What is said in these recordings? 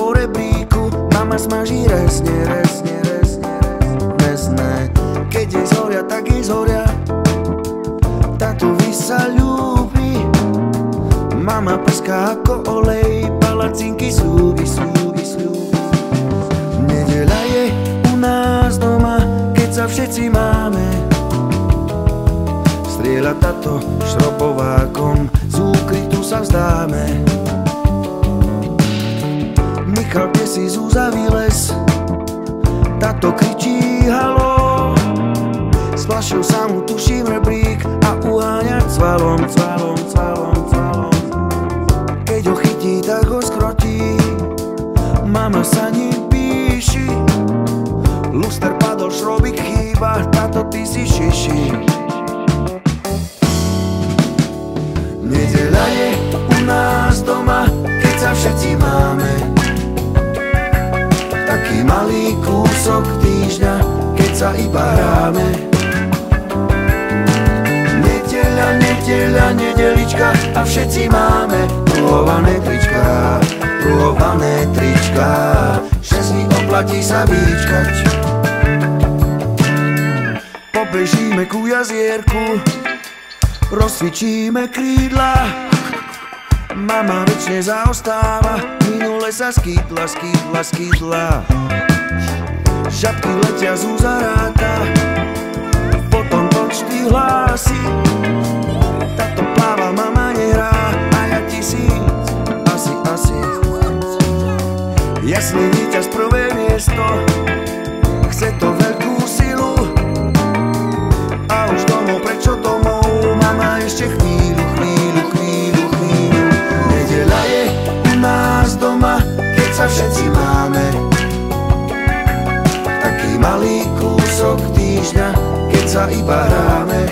po rebríku. Mama smaží resne, resne, resne, resne Keď je zhoria, tak je zhoria. Tatu vy sa ľúbi. Mama prská ako olej. Palacinky sú, i sú, i je u nás doma Keď sa všetci máme. Strieľa tato šrobovákom Mama sa ním píši. Luster padol, šrobik chýba Tato, ty si šiši Nedeľa je u nás doma Keď sa všetci máme. Taký malý kúsok týždňa, keď sa iba hráme. Nedeľa, nedeľa, nedelička a všetci máme vyčkať. Pobežíme ku jazierku, rozcvičíme krídla, Mama večne zaostáva, minule sa skýtla, skýtla, skýtla. Žabky letia z úzaráta, potom počty hlási. Táto pláva mama nehrá a ja tisíc, asi, asi. Jasný víťaz prvé miesto, chce to veľkú silu. A už domov, prečo domov, mama ešte chvíľu, chvíľu, chvíľu, chvíľu. Nedeľa je u nás doma, keď sa všetci máme. Taký malý kúsok týždňa, keď sa iba hráme.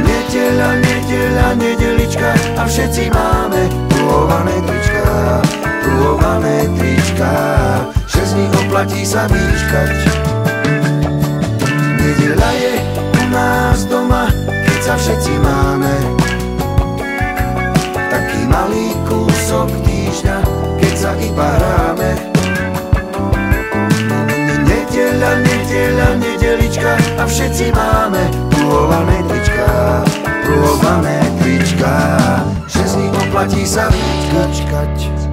Nedeľa, nedeľa, nedelička a všetci máme pruhované trička, oplatí sa vyčkať. Nedeľa je u nás doma, keď sa všetci máme. Taký malý kúsok týždňa, keď sa iba hráme. Nedeľa, nedeľa, nedelička a všetci máme pruhované trička, pruhované trička, že nich oplatí sa vyčkať.